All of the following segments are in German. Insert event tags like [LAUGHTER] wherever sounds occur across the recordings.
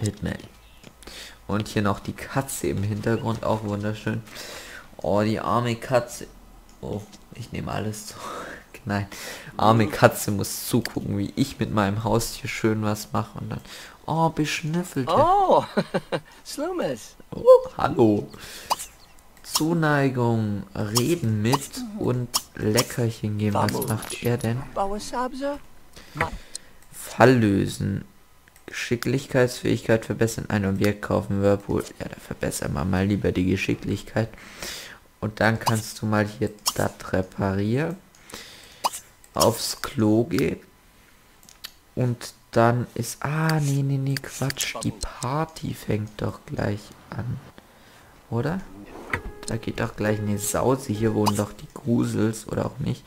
Hitman. Und hier noch die Katze im Hintergrund, auch wunderschön. Oh, die arme Katze. Oh, ich nehme alles zurück. [LAUGHS] Nein, arme Katze muss zugucken, wie ich mit meinem Haustier schön was mache und dann, oh, beschnüffelt. Oh, [LAUGHS] Slumis. Oh, hallo. Zuneigung, reden mit und Leckerchen geben. Was macht er denn? Fall lösen. Geschicklichkeitsfähigkeit verbessern. Ein Objekt kaufen. Whirlpool. Ja, da verbessern wir mal lieber die Geschicklichkeit. Und dann kannst du mal hier das reparieren. Aufs Klo gehen. Und dann ist... Ah, nee, nee, nee, Quatsch. Die Party fängt doch gleich an. Oder? Da geht doch gleich eine Sause. Hier wohnen doch die Grusels. Oder auch nicht.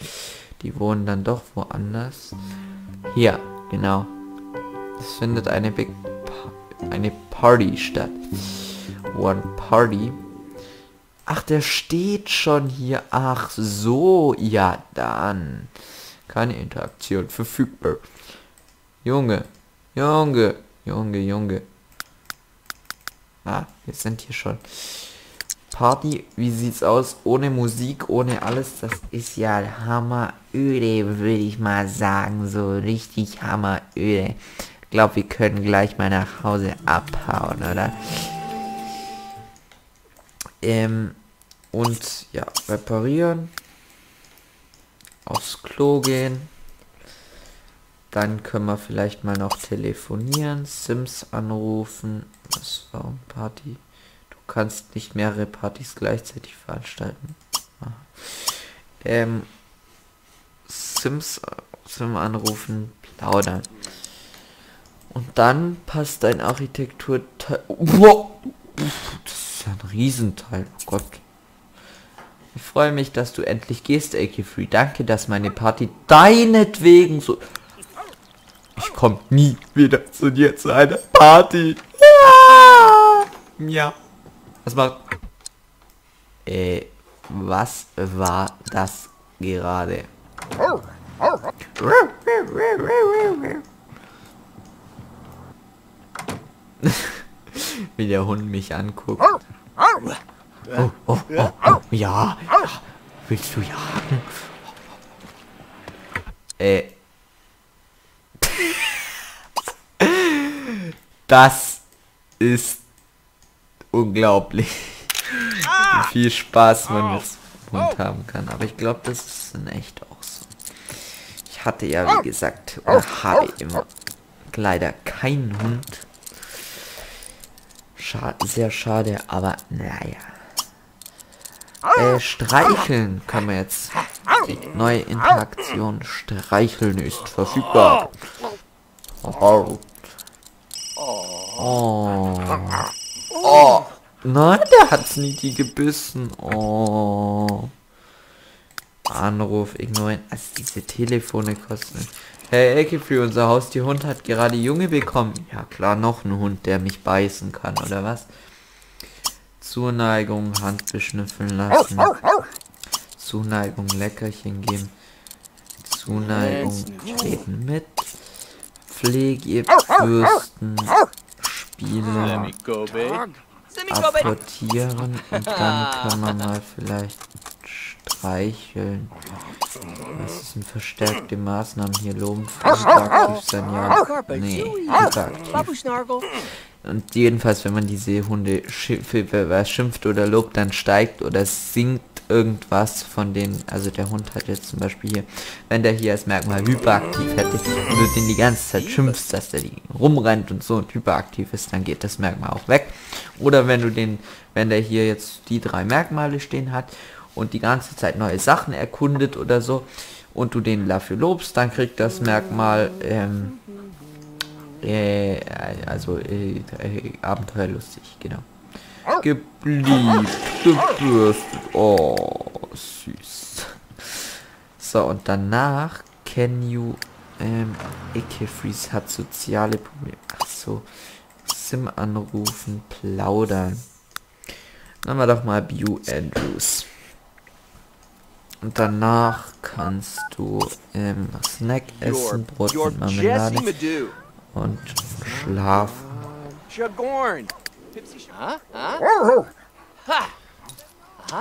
Die wohnen dann doch woanders. Hier, genau. Es findet eine Big pa eine Party statt. One Party. Ach, der steht schon hier. Ach so, ja dann. Keine Interaktion verfügbar. Junge, Junge, Junge, Junge. Ah, wir sind hier schon. Party, wie sieht's aus? Ohne Musik, ohne alles, das ist ja hammeröde, würde ich mal sagen. So richtig hammeröde. Glaube, wir können gleich mal nach Hause abhauen, oder? Ähm, und ja, reparieren. Aufs Klo gehen. Dann können wir vielleicht mal noch telefonieren, Sims anrufen. Was war ein Party? Du kannst nicht mehrere Partys gleichzeitig veranstalten. Ähm, Sims Sim anrufen, plaudern. Und dann passt dein Architektur... Wow! Das ist ja ein Riesenteil. Oh Gott. Ich freue mich, dass du endlich gehst, AK3. Danke, dass meine Party deinetwegen so... Ich komme nie wieder zu dir zu einer Party. Ja. Ja. Was macht... Äh, was war das gerade? [LAUGHS] Wie der Hund mich anguckt. Oh, oh, oh, oh, ja, ja. Willst du jagen? Äh. [LAUGHS] Das ist unglaublich. Wie viel Spaß man mit Hund haben kann. Aber ich glaube, das ist in echt auch so. Ich hatte ja, wie gesagt, oder habe immer leider keinen Hund. Scha sehr schade, aber naja. Äh, streicheln kann man jetzt. Die neue Interaktion streicheln ist verfügbar. Oh. Oh. Oh. Nein, der hat's nie die gebissen. Oh. Anruf ignorieren. Also diese Telefone kosten. Hey Ekifri, unser Haustierhund hat gerade Junge bekommen. Ja klar, noch ein Hund, der mich beißen kann, oder was? Zuneigung, Hand beschnüffeln lassen. Zuneigung, Leckerchen geben. Zuneigung, treten mit. Pflege, Fürsten, Spiele, apportieren und dann kann man mal vielleicht streicheln. Ist ein verstärkte Maßnahmen hier loben? Hyperaktiv sein, ja. Nee, hyperaktiv. Und jedenfalls, wenn man diese Hunde schimpft, schimpft oder lobt, dann steigt oder sinkt irgendwas von den, also der Hund hat jetzt zum Beispiel hier, wenn der hier als Merkmal hyperaktiv hätte und du den die ganze Zeit schimpfst, dass der die rumrennt und so und hyperaktiv ist, dann geht das Merkmal auch weg. Oder wenn du den, wenn der hier jetzt die drei Merkmale stehen hat und die ganze Zeit neue Sachen erkundet oder so und du den dafür lobst, dann kriegt das Merkmal ähm, äh, also äh, äh, abenteuerlustig, genau. Gebliebt, gebürstet, oh, süß. So, und danach can you, ähm, Ikefreeze hat soziale Probleme. Ach so, Sim anrufen, plaudern. Nehmen wir doch mal Bew Andrews. Und danach kannst du ähm, Snack essen, Brot mit Marmelade und schlafen.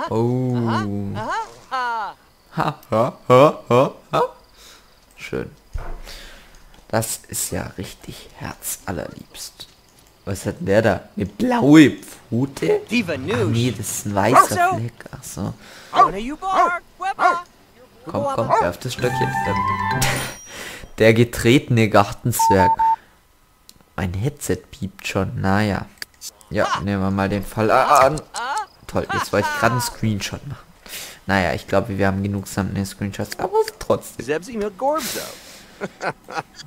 Oh. Ha. Ha, ha, ha, ha, ha. Schön. Das ist ja richtig herzallerliebst. Was hat der da? Eine blaue Pfote? Ah, nee, das ist ein weißer. Fleck. Ach Komm, komm, werf das Stöckchen. Der, der getretene Gartenzwerg. Mein Headset piept schon. Naja. Ja, nehmen wir mal den Fall an. Toll, jetzt wollte ich gerade einen Screenshot machen. Naja, ich glaube, wir haben genug Thumbnail-Screenshots, aber trotzdem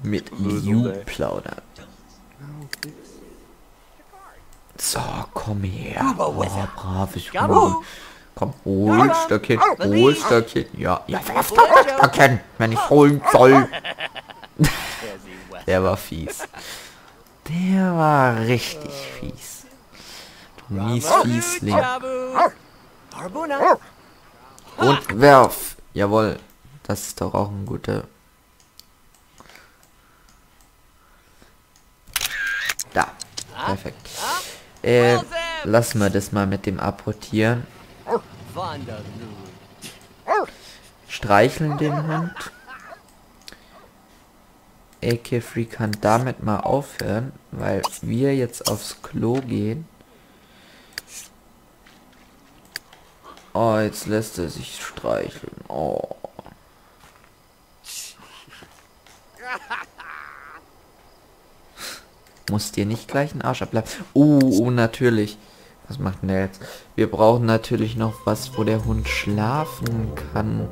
mit. [LAUGHS] You plaudern. So, komm her. Oh, braves. Huhn. Komm, hol Stöckchen, hol. Stöckchen. Ja, ja, Stöckchen, wenn ich holen soll. [LAUGHS] Der war fies. Der war richtig fies. Du mies Fiesling. Und werf. Jawohl. Das ist doch auch ein guter... Da. Perfekt. Äh, lassen wir das mal mit dem apportieren. Streicheln den Hund. AK Free kann damit mal aufhören, weil wir jetzt aufs Klo gehen. Oh, jetzt lässt er sich streicheln. Oh. Muss dir nicht gleich ein Arsch ableiben. Oh, oh, natürlich. Was macht denn der jetzt? Wir brauchen natürlich noch was, wo der Hund schlafen kann.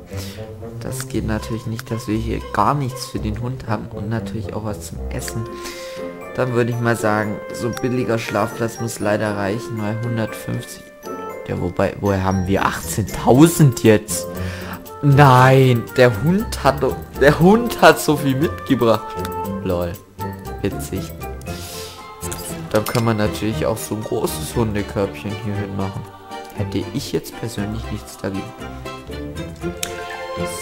Das geht natürlich nicht, dass wir hier gar nichts für den Hund haben und natürlich auch was zum Essen. Dann würde ich mal sagen, so billiger Schlafplatz muss leider reichen, weil 150... Ja, wobei, woher haben wir 18.000 jetzt? Nein, der Hund hat. Der Hund hat so viel mitgebracht. Lol. Witzig. Dann kann man natürlich auch so ein großes Hundekörbchen hier hin machen. Hätte ich jetzt persönlich nichts dagegen.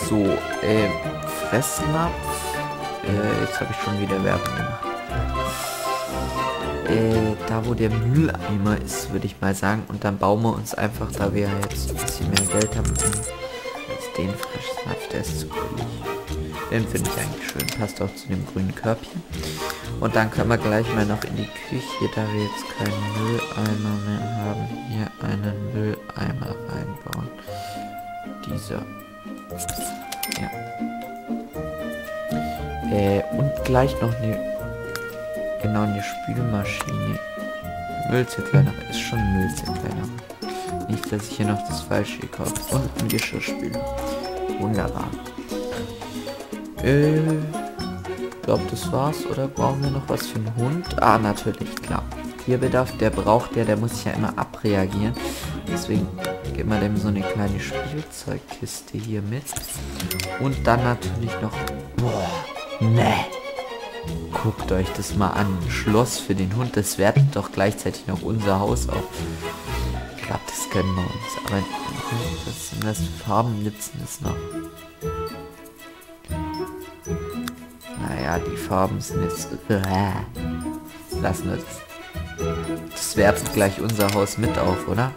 So, äh, Fressnapf. Äh, jetzt habe ich schon wieder Werbung gemacht. Äh, da wo der Mülleimer ist, würde ich mal sagen. Und dann bauen wir uns einfach, da wir jetzt ein bisschen mehr Geld haben, als den Fressnapf, der ist zu billig. Den finde ich eigentlich schön. Passt auch zu dem grünen Körbchen. Und dann können wir gleich mal noch in die Küche, da wir jetzt keinen Mülleimer mehr haben, hier einen Mülleimer reinbauen. Dieser. Ja. Äh, und gleich noch eine, genau, eine Spülmaschine. Müllzerkleiner, ist schon Müllzerkleiner. Nicht, dass ich hier noch das Falsche gekauft. Und ein Geschirrspüler. Wunderbar. Äh, glaube, das war's. Oder brauchen wir noch was für einen Hund? Ah, natürlich, klar. Tierbedarf, der braucht der, der muss sich ja immer abreagieren. Deswegen geben wir dem so eine kleine Spielzeugkiste hier mit. Und dann natürlich noch... Boah, ne. Guckt euch das mal an. Schloss für den Hund, das wertet doch gleichzeitig noch unser Haus auf. Ich glaube, das können wir uns. Aber was sind das Farben nützen das noch? Naja, die Farben sind jetzt... Lassen wir das. Das wertet gleich unser Haus mit auf, oder?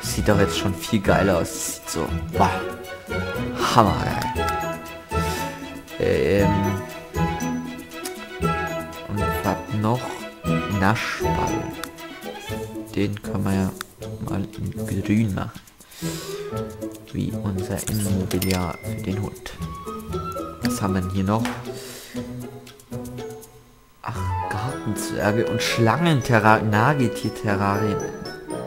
Das sieht doch jetzt schon viel geiler aus. Das sieht so... Wow. Hammergeil. Ähm... Und was noch? Naschball. Den können wir ja mal in grün machen. Wie unser Immobiliar für den Hund. Was haben wir denn hier noch? Gartenzwerge und Schlangenterrarien, Nagetierterrarien.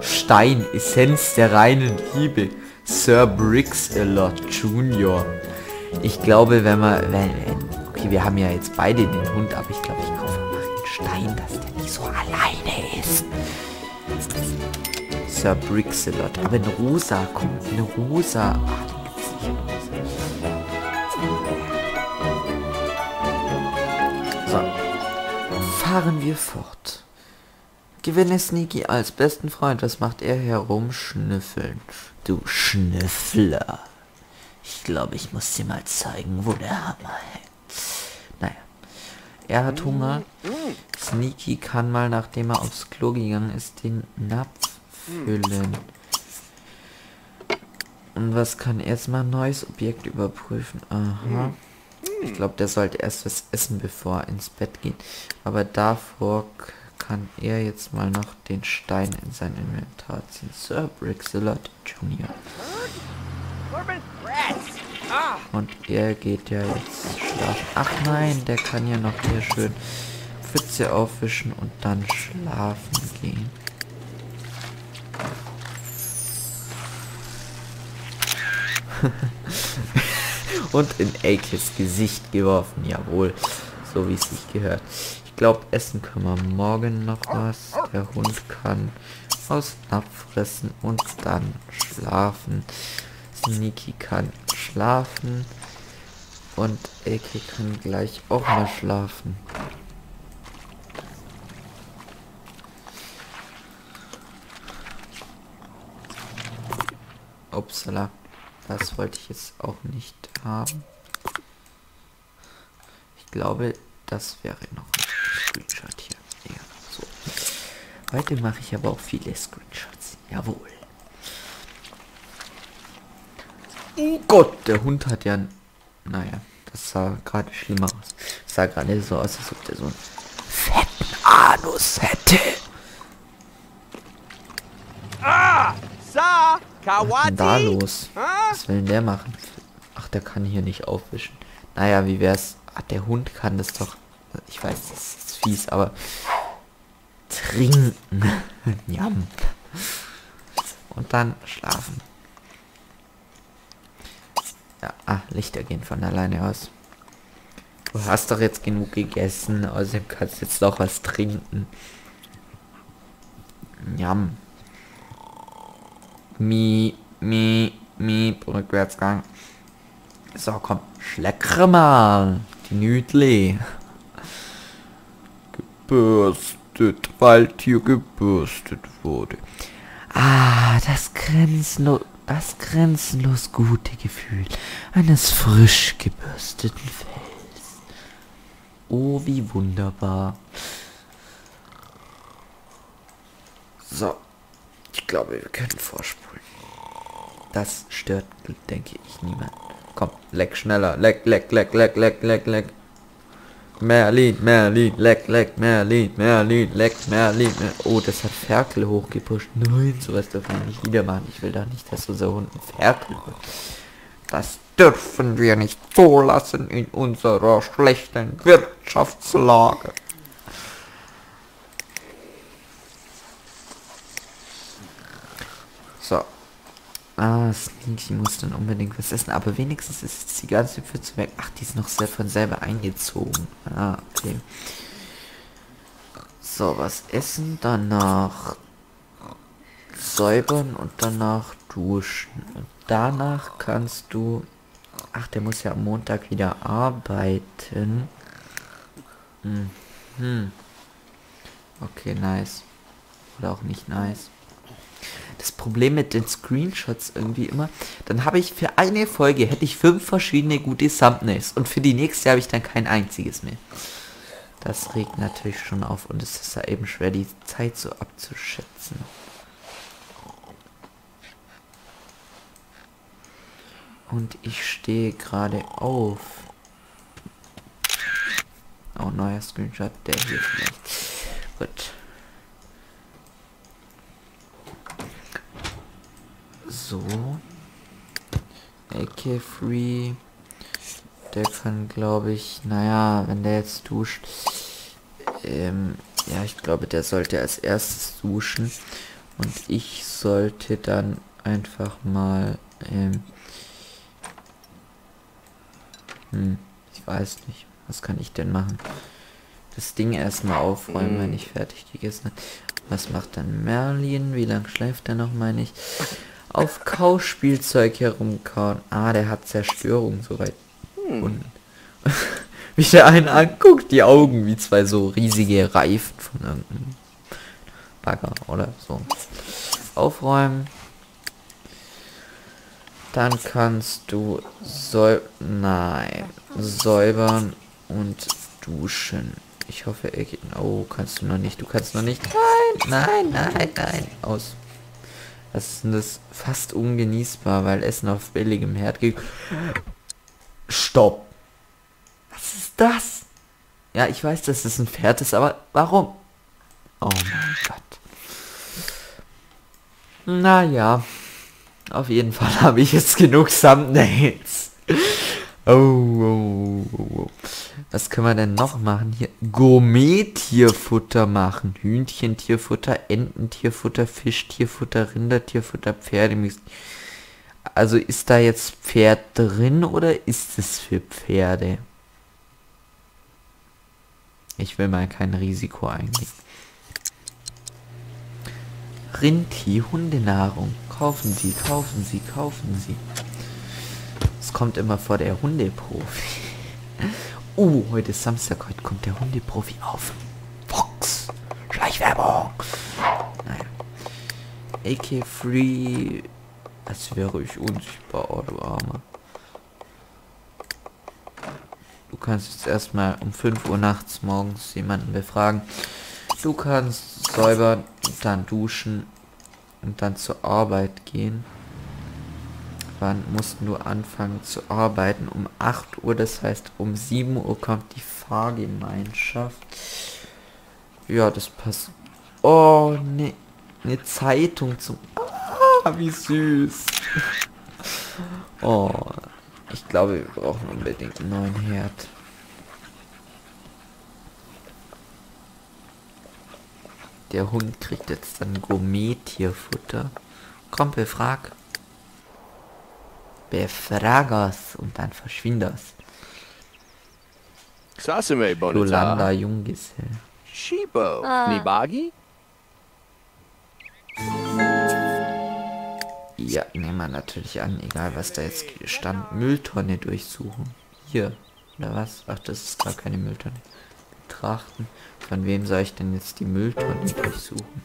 Stein, Essenz der reinen Liebe. Sir Briggs a lot Junior. Ich glaube, wenn wir, wenn, okay, wir haben ja jetzt beide den Hund, aber ich glaube, ich kaufe einfach einen Stein, dass der nicht so alleine ist. Sir Brixelot. Aber in rosa, komm, in rosa. Fahren wir fort. Gewinne Sneaky als besten Freund. Was macht er herum? Schnüffeln. Du Schnüffler. Ich glaube, ich muss dir mal zeigen, wo der Hammer hängt. Naja. er hat Hunger. Sneaky kann mal, nachdem er aufs Klo gegangen ist, den Napf füllen. Und was kann erstmal neues Objekt überprüfen? Aha. Ich glaube, der sollte erst was essen, bevor er ins Bett geht. Aber davor kann er jetzt mal noch den Stein in sein Inventar ziehen. Sir Brixelot Jr. Und er geht ja jetzt schlafen. Ach nein, der kann ja noch hier schön Pfütze aufwischen und dann schlafen gehen. [LAUGHS] und in Akes Gesicht geworfen. Jawohl, so wie es sich gehört. Ich glaube, essen können wir morgen noch was. Der Hund kann aus Napf fressen und dann schlafen. Niki kann schlafen. Und Eke kann gleich auch mal schlafen. Upsala. Das wollte ich jetzt auch nicht haben. Ich glaube, das wäre noch ein Screenshot hier. Ja, so. Heute mache ich aber auch viele Screenshots. Jawohl. Oh Gott, der Hund hat ja... Naja, das sah gerade schlimmer aus. Das sah gerade so aus, als ob der so einen fetten Anus hätte. Ah! Sa! Was ist denn da los? Was will denn der machen? Ach, der kann hier nicht aufwischen. Naja, wie wär's? Ach, der Hund kann das doch. Ich weiß, das ist fies, aber trinken. [LAUGHS] Jam. Und dann schlafen. Ja, ah, Lichter gehen von alleine aus. Du hast doch jetzt genug gegessen, außerdem kannst du jetzt noch was trinken. Jam. Mi, mi, mi, Rückwärtsgang. So, komm, schleckere mal. Die Nüdli. [LAUGHS] Gebürstet, weil hier gebürstet wurde. Ah, das grenzenlos, das grenzenlos gute Gefühl eines frisch gebürsteten Fells. Oh, wie wunderbar. So, ich glaube, wir können vorspulen. Das stört, denke ich, niemand. Komm, leck schneller. Leck, leck, leck, leck, leck, leck, leck. Merlin, Merlin, leck, leck, Merlin, Merlin, leck, Merlin. Mer oh, das hat Ferkel hochgepusht. Nein, sowas dürfen wir nicht wieder machen. Ich will da nicht, dass unser Hund Ferkel wird. Das dürfen wir nicht zulassen in unserer schlechten Wirtschaftslage. So. Ah, Sneaky muss dann unbedingt was essen. Aber wenigstens ist die ganze Pfütze weg. Ach, die ist noch sehr von selber eingezogen. Ah, okay. So, was essen, danach säubern und danach duschen. Und danach kannst du... Ach, der muss ja am Montag wieder arbeiten. Hm. Okay, nice. Oder auch nicht nice das Problem mit den Screenshots irgendwie immer, dann habe ich für eine Folge hätte ich fünf verschiedene gute Thumbnails und für die nächste habe ich dann kein einziges mehr. Das regt natürlich schon auf und es ist ja eben schwer, die Zeit so abzuschätzen. Und ich stehe gerade auf. Oh, neuer Screenshot, der hier vielleicht. Gut. So. AK Free. Der kann, glaube ich, naja, wenn der jetzt duscht. Ähm, ja, ich glaube, der sollte als erstes duschen. Und ich sollte dann einfach mal, ähm, hm, ich weiß nicht. Was kann ich denn machen? Das Ding erstmal aufräumen, wenn ich fertig gegessen habe. Was macht dann Merlin? Wie lange schläft er noch, meine ich? Auf Kauspielzeug herumkauen. Ah, der hat Zerstörung soweit. Und [LAUGHS] wie der einen anguckt, die Augen wie zwei so riesige Reifen von irgendeinem Bagger oder so. Aufräumen. Dann kannst du säu nein, säubern und duschen. Ich hoffe, er geht... Oh, kannst du noch nicht. Du kannst noch nicht. Nein, nein, nein, nein. Aus. Was ist das? Fast ungenießbar, weil Essen auf billigem Herd geht. Stopp. Was ist das? Ja, ich weiß, dass es ein Pferd ist, aber warum? Oh mein Gott. Naja. Auf jeden Fall [LAUGHS] habe ich jetzt genug Thumbnails. Oh, oh, oh, oh. Was können wir denn noch machen hier? Gourmet-Tierfutter machen. Hühnchentierfutter, Ententierfutter, Fischtierfutter, Rindertierfutter, Pferdemix. Also ist da jetzt Pferd drin oder ist es für Pferde? Ich will mal kein Risiko eingehen. Rindvieh, Hundenahrung. Kaufen Sie, kaufen Sie, kaufen Sie. Es kommt immer vor der Hundeprofi. Oh, [LAUGHS] heute ist Samstag, heute kommt der Hundeprofi auf. Fox. Schleichwerbung. Naja. AK-Free. Als wäre ich unsichtbar, oh du Arme. Du kannst jetzt erstmal um 5 Uhr nachts morgens jemanden befragen. Du kannst säubern, dann duschen und dann zur Arbeit gehen. Wann mussten du anfangen zu arbeiten? Um 8 Uhr, das heißt um 7 Uhr kommt die Fahrgemeinschaft. Ja, das passt. Oh, ne, eine Zeitung zum... Ah, wie süß. Oh, ich glaube, wir brauchen unbedingt einen neuen Herd. Der Hund kriegt jetzt dann Gourmet-Tierfutter. Komm, befrag. Befrag es und dann verschwindest. Yolanda Bonita. Junggesell. Shibo. Ah. Nibagi? Ja, nehmen wir natürlich an, egal was da jetzt stand. Mülltonne durchsuchen. Hier. Oder was? Ach, das ist gar keine Mülltonne. Betrachten. Von wem soll ich denn jetzt die Mülltonne durchsuchen?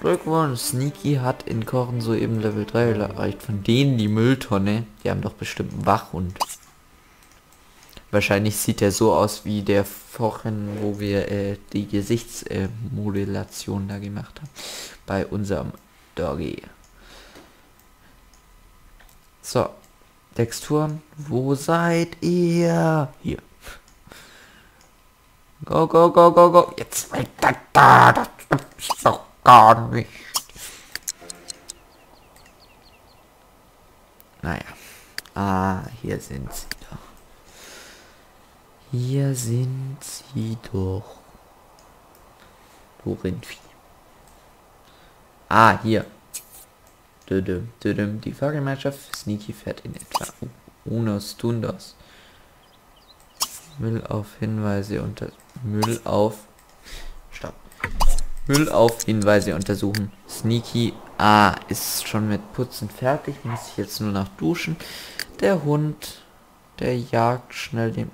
Glückwunsch, Sneaky hat in Kochen soeben Level 3 erreicht. Von denen die Mülltonne, die haben doch bestimmt einen Wachhund. Wahrscheinlich sieht er so aus wie der vorhin, wo wir äh, die Gesichtsmodellation da gemacht haben. Bei unserem Doggy. So. Texturen. Wo seid ihr? Hier. Go, go, go, go, go. Jetzt da. Das ist doch gar nicht. Naja. Ah, hier sind sie doch. Hier sind sie doch. Du Rindvieh. Ah, hier. Düdüm, düdüm. Die Fahrgemeinschaft Sneaky fährt in etwa unos tundos. Müll auf Hinweise unter Müll auf Stopp. Müll auf Hinweise untersuchen. Sneaky ah, ist schon mit Putzen fertig, muss ich jetzt nur noch duschen. Der Hund, der jagt schnell den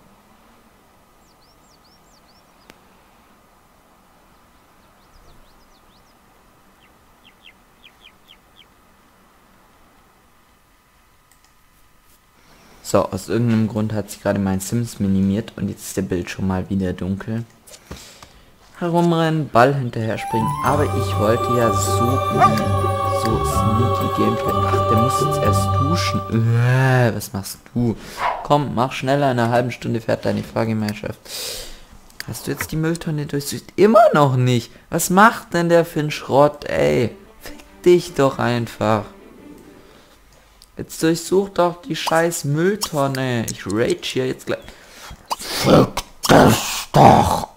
So, aus irgendeinem Grund hat sich gerade mein Sims minimiert und jetzt ist der Bildschirm mal wieder dunkel. Herumrennen, Ball hinterher springen, aber ich wollte ja so, so sneaky Gameplay. Ach, der muss jetzt erst duschen. Äh, was machst du? Komm, mach schneller, in einer halben Stunde fährt deine Fahrgemeinschaft. Hast du jetzt die Mülltonne durchsucht? Immer noch nicht. Was macht denn der für ein Schrott, ey? Fick dich doch einfach. Jetzt durchsuch doch die scheiß Mülltonne. Ich rage hier jetzt gleich. Fick dich doch.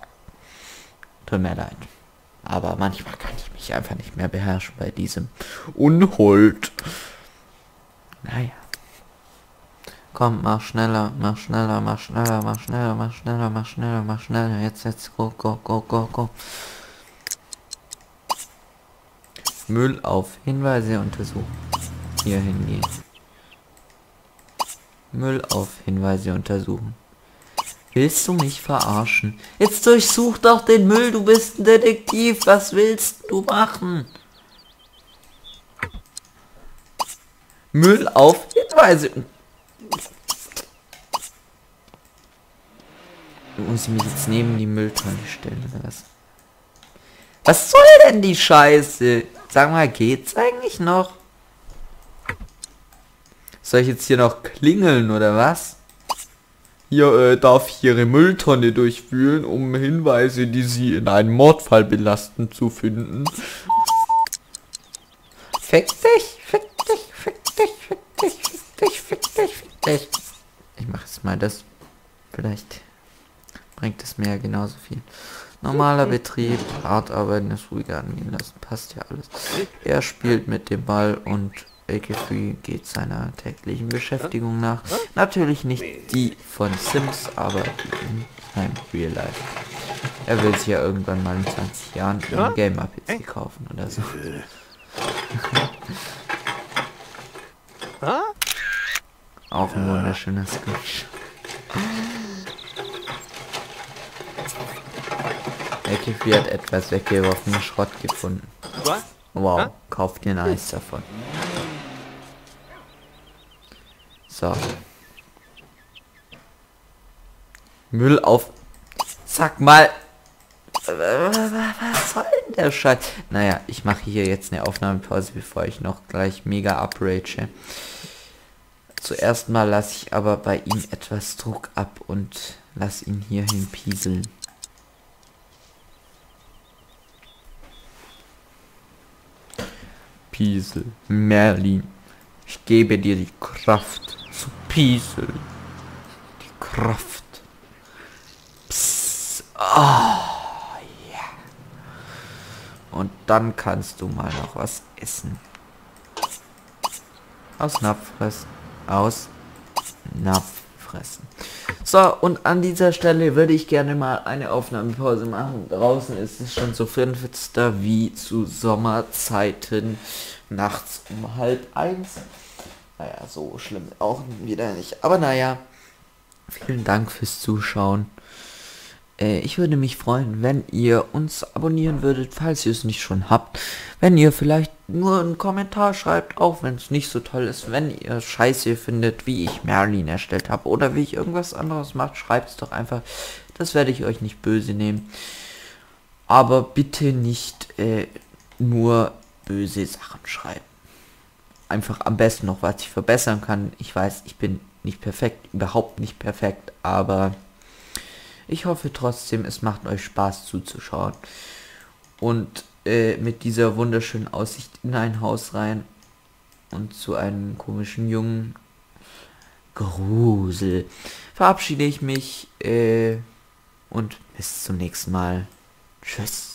Tut mir leid. Aber manchmal kann ich mich einfach nicht mehr beherrschen bei diesem Unhold. Naja. Komm, mach schneller, mach schneller, mach schneller, mach schneller, mach schneller, mach schneller, mach schneller. Jetzt, jetzt, go, go, go, go, go. Müll auf Hinweise untersuchen. Hier hingehen. Müll auf Hinweise untersuchen. Willst du mich verarschen? Jetzt durchsuch doch den Müll, du bist ein Detektiv. Was willst du machen? Müll auf Hinweise. Muss ich mich jetzt neben die Mülltonne stellen oder was? Was soll denn die Scheiße? Sag mal, geht's eigentlich noch? Soll ich jetzt hier noch klingeln oder was? Hier äh, darf Ihre Mülltonne durchführen, um Hinweise, die Sie in einem Mordfall belasten, zu finden. Fick dich, fick dich, fick dich, fick dich, fick dich, fick dich, fick dich. Ich mache jetzt mal das. Vielleicht bringt es mir ja genauso viel. Normaler Betrieb, hart arbeiten, ist ruhiger angehen lassen. Passt ja alles. Er spielt mit dem Ball und AK3 geht seiner täglichen Beschäftigung nach. Natürlich nicht die von Sims, aber die in seinem Real Life. Er will sich ja irgendwann mal in 20 Jahren einen Gamer-PC kaufen oder so. [LAUGHS] Auch ein wunderschöner Scratch. AK4 hat etwas weggeworfenen Schrott gefunden. Wow, kauft dir ein Eis davon. So. Müll auf. Sag mal. Was soll denn der Scheiß? Naja, ich mache hier jetzt eine Aufnahmepause, bevor ich noch gleich mega uprage. Zuerst mal lasse ich aber bei ihm etwas Druck ab und lass ihn hierhin pieseln. Piesel, Merlin, ich gebe dir die Kraft zu pieseln. Die Kraft. Psst. Oh, yeah. Und dann kannst du mal noch was essen. Aus Napf fressen. Aus Napf fressen. So, und an dieser Stelle würde ich gerne mal eine Aufnahmepause machen. Draußen ist es schon so finster wie zu Sommerzeiten. Nachts um halb eins. Naja, so schlimm auch wieder nicht. Aber naja, vielen Dank fürs Zuschauen. Äh, ich würde mich freuen, wenn ihr uns abonnieren würdet, falls ihr es nicht schon habt. Wenn ihr vielleicht nur einen Kommentar schreibt, auch wenn es nicht so toll ist. Wenn ihr Scheiße findet, wie ich Merlin erstellt habe oder wie ich irgendwas anderes macht, schreibt es doch einfach. Das werde ich euch nicht böse nehmen. Aber bitte nicht äh, nur böse Sachen schreiben einfach am besten noch, was ich verbessern kann. Ich weiß, ich bin nicht perfekt, überhaupt nicht perfekt, aber ich hoffe trotzdem, es macht euch Spaß zuzuschauen. Und äh, mit dieser wunderschönen Aussicht in ein Haus rein und zu einem komischen Jungen Grusel verabschiede ich mich äh, und bis zum nächsten Mal. Tschüss.